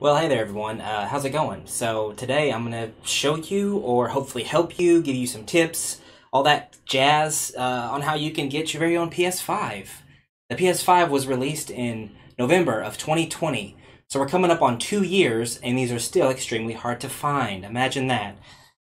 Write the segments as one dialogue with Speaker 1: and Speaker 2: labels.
Speaker 1: Well, hey there, everyone. Uh, how's it going? So, today I'm going to show you, or hopefully help you, give you some tips, all that jazz uh, on how you can get your very own PS5. The PS5 was released in November of 2020, so we're coming up on two years, and these are still extremely hard to find. Imagine that.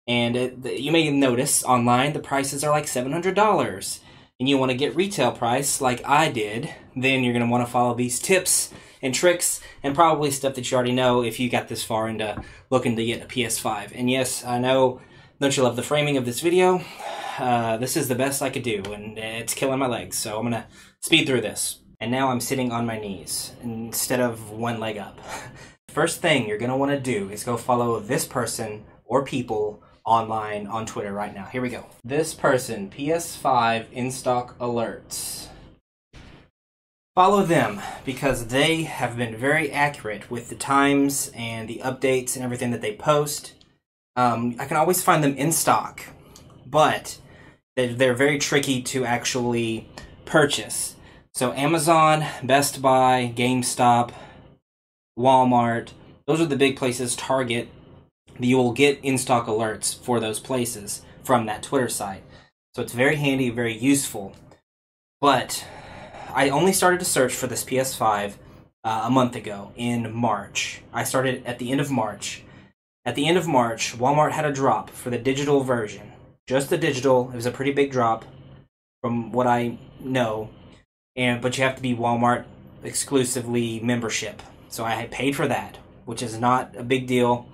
Speaker 1: And it, you may notice online the prices are like $700 and you want to get retail price like I did, then you're going to want to follow these tips and tricks and probably stuff that you already know if you got this far into looking to get a PS5. And yes, I know, don't you love the framing of this video? Uh, this is the best I could do, and it's killing my legs, so I'm to speed through this. And now I'm sitting on my knees instead of one leg up. First thing you're want to do is go follow this person or people online on Twitter right now. Here we go. This person, PS5 in stock alerts. Follow them because they have been very accurate with the times and the updates and everything that they post. Um, I can always find them in stock, but they're very tricky to actually purchase. So Amazon, Best Buy, GameStop, Walmart, those are the big places. Target, you will get in stock alerts for those places from that Twitter site. So it's very handy, very useful. But I only started to search for this PS5 uh, a month ago in March. I started at the end of March. At the end of March, Walmart had a drop for the digital version. Just the digital. It was a pretty big drop from what I know. And but you have to be Walmart exclusively membership. So I had paid for that, which is not a big deal.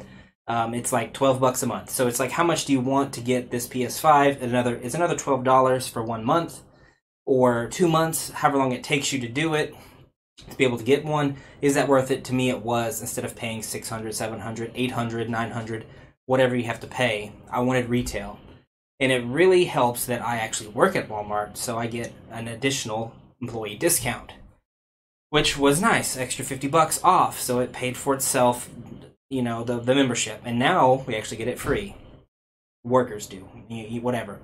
Speaker 1: Um, it's like twelve bucks a month. So it's like, how much do you want to get this PS5? Another it's another twelve dollars for one month or two months, however long it takes you to do it to be able to get one. Is that worth it? To me, it was instead of paying 600, 700, 800, 900, whatever you have to pay. I wanted retail. And it really helps that I actually work at Walmart, so I get an additional employee discount, which was nice, extra 50 bucks off. So it paid for itself you know the the membership, and now we actually get it free. Workers do, whatever.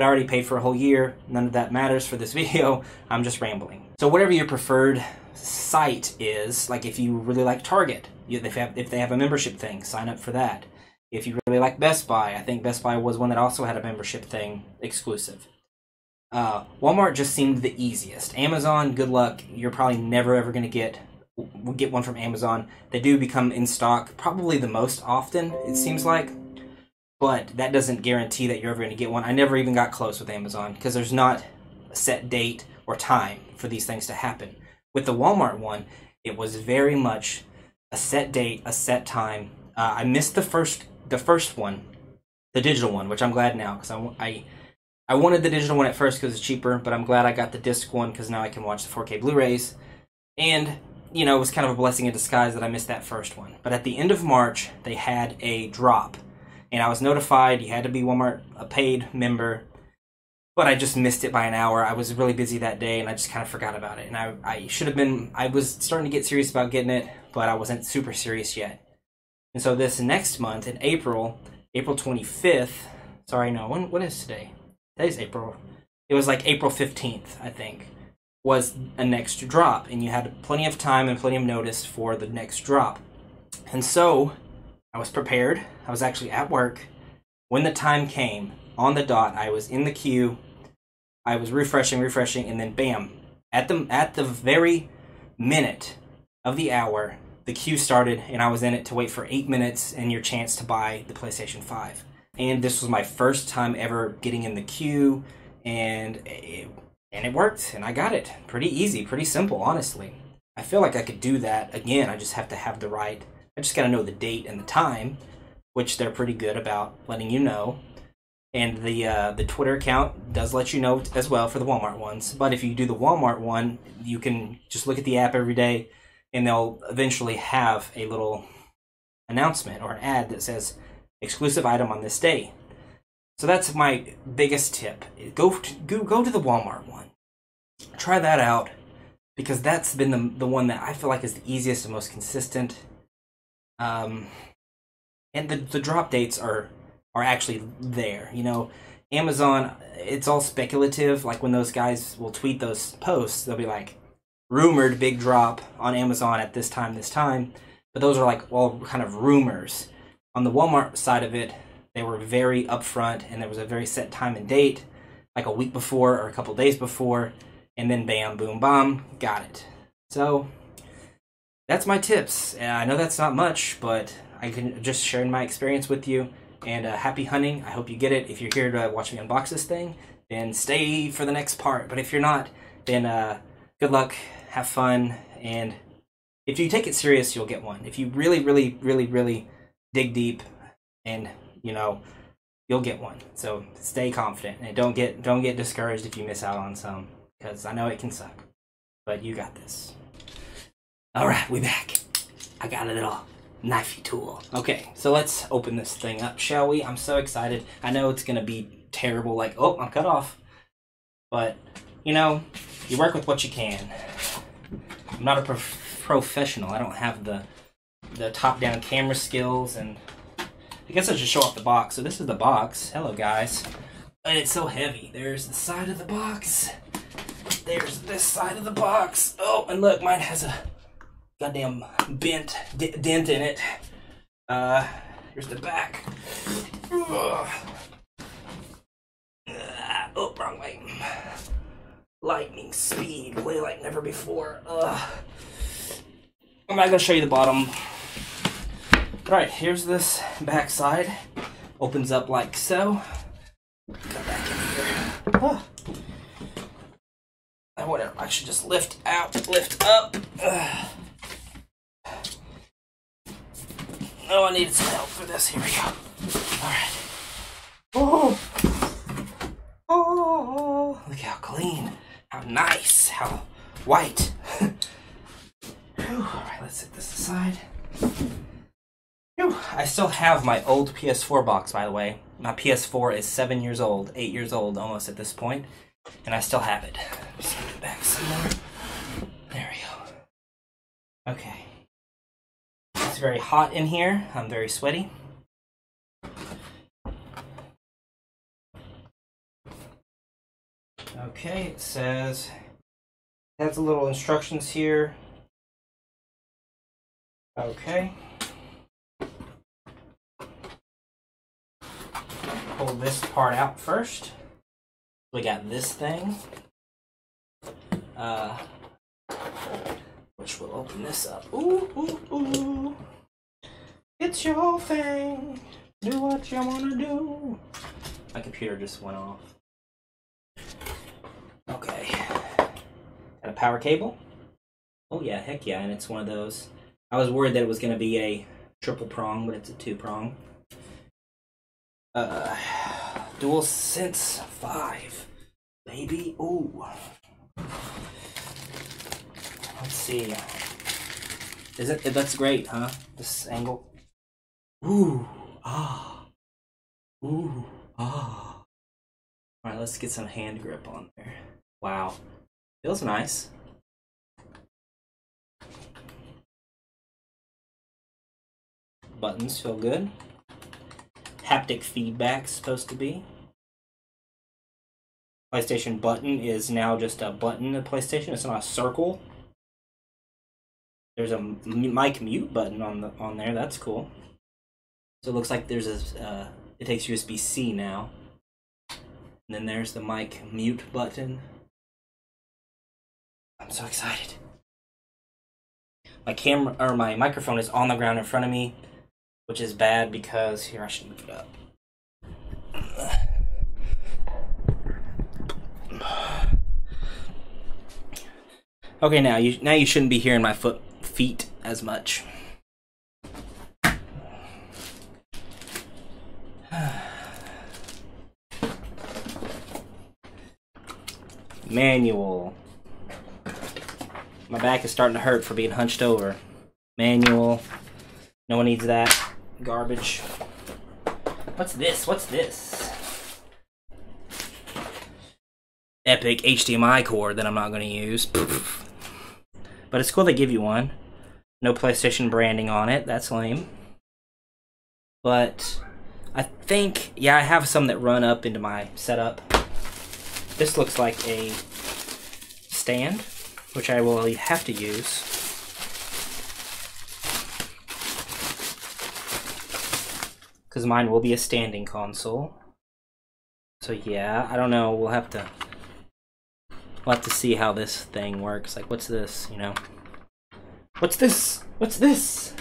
Speaker 1: But I already paid for a whole year. None of that matters for this video. I'm just rambling. So whatever your preferred site is, like if you really like Target, if they have, if they have a membership thing, sign up for that. If you really like Best Buy, I think Best Buy was one that also had a membership thing exclusive. Uh, Walmart just seemed the easiest. Amazon, good luck. You're probably never ever going to get get one from Amazon. They do become in stock probably the most often, it seems like. But that doesn't guarantee that you're ever going to get one. I never even got close with Amazon because there's not a set date or time for these things to happen. With the Walmart one, it was very much a set date, a set time. Uh, I missed the first the first one, the digital one, which I'm glad now because I, I I wanted the digital one at first because it's cheaper, but I'm glad I got the disc one because now I can watch the 4K Blu-rays. And you know, it was kind of a blessing in disguise that I missed that first one. But at the end of March, they had a drop. And I was notified you had to be Walmart a paid member. But I just missed it by an hour. I was really busy that day and I just kind of forgot about it. And I, I should have been, I was starting to get serious about getting it, but I wasn't super serious yet. And so this next month in April, April 25th, sorry, no, when, what is today? Today's April. It was like April 15th, I think was a next drop, and you had plenty of time and plenty of notice for the next drop. And so I was prepared. I was actually at work. When the time came, on the dot, I was in the queue. I was refreshing, refreshing, and then bam, at the at the very minute of the hour, the queue started, and I was in it to wait for eight minutes and your chance to buy the PlayStation 5. And this was my first time ever getting in the queue, and it, and it worked and i got it pretty easy pretty simple honestly i feel like i could do that again i just have to have the right i just got to know the date and the time which they're pretty good about letting you know and the uh, the twitter account does let you know as well for the walmart ones but if you do the walmart one you can just look at the app every day and they'll eventually have a little announcement or an ad that says exclusive item on this day so that's my biggest tip. Go to, go, go to the Walmart one. Try that out because that's been the the one that I feel like is the easiest and most consistent. Um, and the the drop dates are are actually there. You know, Amazon, it's all speculative. Like when those guys will tweet those posts, they'll be like, rumored big drop on Amazon at this time, this time. but those are like all kind of rumors. On the Walmart side of it, they were very upfront, and there was a very set time and date, like a week before or a couple days before, and then bam, boom, bomb, got it. So that's my tips. Uh, I know that's not much, but I can just share my experience with you. And uh, happy hunting. I hope you get it. If you're here to watch me unbox this thing, then stay for the next part. But if you're not, then uh, good luck, have fun, and if you take it serious, you'll get one. If you really, really, really, really dig deep, and you know, you'll get one. So stay confident and don't get don't get discouraged if you miss out on some, because I know it can suck, but you got this. All right, we back. I got a little knifey tool. Okay, so let's open this thing up, shall we? I'm so excited. I know it's gonna be terrible, like, oh, I'm cut off. But, you know, you work with what you can. I'm not a prof- professional. I don't have the the top-down camera skills, and I guess I should show off the box. So this is the box. Hello, guys. And it's so heavy. There's the side of the box. There's this side of the box. Oh, and look, mine has a goddamn bent d- dent in it. Uh, here's the back. Ugh. Oh, wrong way. Lightning speed, way like never before. Ugh. I'm not gonna show you the bottom. Alright, here's this back side. Opens up like so. Go back in here. I should just lift out, lift up. Ugh. Oh, I needed some help for this. Here we go. Alright. Oh! Oh! Look how clean, how nice, how white. Alright, let's set this aside. Whew. I still have my old PS4 box, by the way. My PS4 is seven years old, eight years old almost at this point, and I still have it. Just get it back some more. There we go. Okay. Very hot in here. I'm very sweaty. Okay, it says it has a little instructions here. Okay. Pull this part out first. We got this thing. Uh, which will open this up. Ooh, ooh, ooh. It's your thing. Do what you want to do. My computer just went off. Okay. Got a power cable. Oh, yeah, heck yeah, and it's one of those. I was worried that it was going to be a triple prong, but it's a two prong. Uh, DualSense 5. Baby. Ooh. See. Is it? It looks great, huh? This angle. Ooh. Ah. Ooh. Ah. All right, let's get some hand grip on there. Wow. Feels nice. Buttons feel good. Haptic feedback supposed to be. PlayStation button is now just a button of PlayStation. It's not a circle. There's a mic mute button on the on there. That's cool. So it looks like there's a uh, it takes USB C now. And then there's the mic mute button. I'm so excited. My camera or my microphone is on the ground in front of me, which is bad because here I should move it up. Okay, now you now you shouldn't be hearing my foot feet as much. Manual. My back is starting to hurt for being hunched over. Manual. No one needs that. Garbage. What's this? What's this? Epic HDMI cord that I'm not going to use. but it's cool they give you one. No PlayStation branding on it. That's lame. But I think, yeah, I have some that run up into my setup. This looks like a stand, which I will have to use. because mine will be a standing console. So yeah, I don't know. We'll have to we'll have to see how this thing works. Like, what's this? You know, what's this? What's this?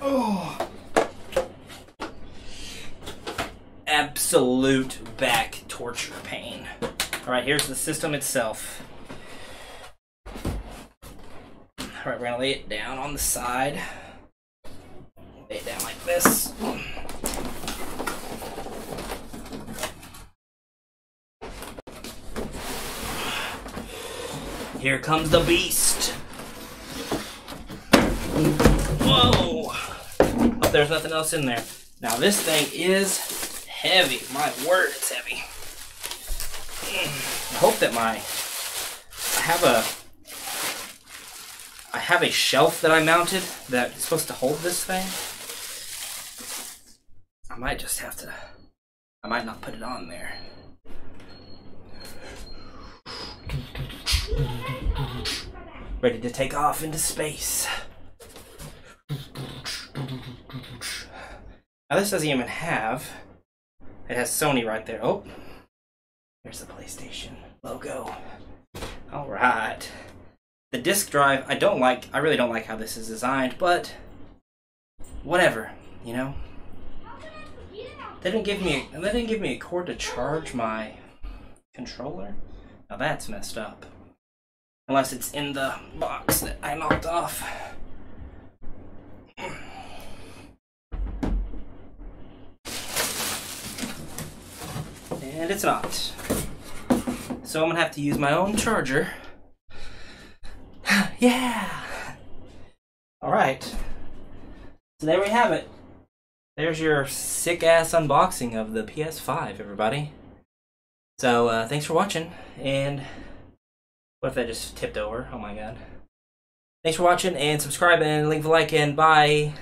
Speaker 1: Oh, absolute back torture pain. All right, here's the system itself. All right, we're gonna lay it down on the side. Lay it down like this. Here comes the beast. There's nothing else in there. Now this thing is heavy. My word, it's heavy. I hope that my I have a I have a shelf that I mounted that's supposed to hold this thing. I might just have to I might not put it on there. Ready to take off into space. Now this doesn't even have it has Sony right there. Oh, there's the PlayStation logo. All right. The disk drive, I don't like, I really don't like how this is designed, but whatever, you know? They didn't give me, they didn't give me a cord to charge my controller. Now that's messed up. Unless it's in the box that I knocked off. And it's not. So I'm gonna have to use my own charger. yeah! Alright. So there we have it. There's your sick ass unboxing of the PS5, everybody. So uh, thanks for watching, and what if that just tipped over? Oh my god. Thanks for watching, and subscribe, and leave a like, and bye!